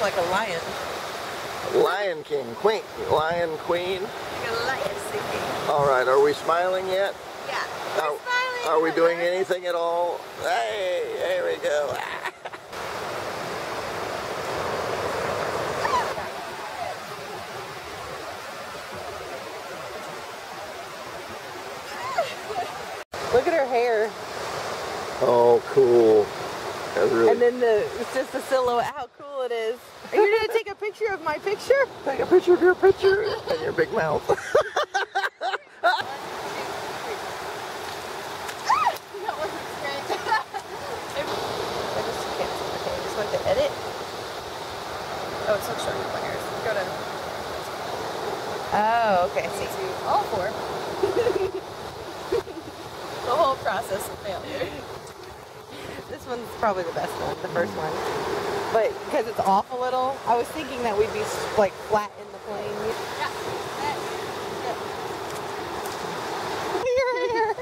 look like a lion. Lion King, Queen, Lion Queen. Like a lion singing. All right, are we smiling yet? Yeah. Are, are we doing anything at all? Hey, there we go. Look at her hair. Oh, cool. That's really And then the it's just the silhouette. How cool it is. Are you gonna take a picture of my picture? Take a picture of your picture and your big mouth. I just can't. Okay, I just went to edit. Oh, it's not showing up on yours. Go to. Oh, okay. I see. All four. the whole process of failure. This one's probably the best one, the first one. But because it's off a little, I was thinking that we'd be like flat in the plane. Your hair.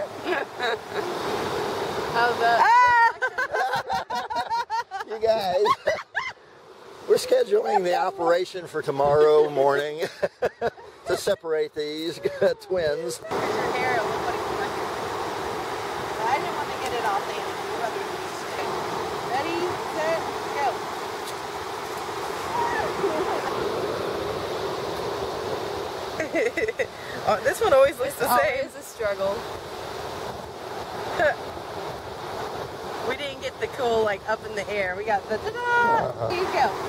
How's that? you guys, we're scheduling the operation for tomorrow morning to separate these twins. Here's your hair. It looked like my hair. I didn't want to get it all damaged. Ready, set, go. oh, this one always looks the same. It's a struggle. we didn't get the cool like up in the air. We got the ta-da. Uh-huh. Here you go.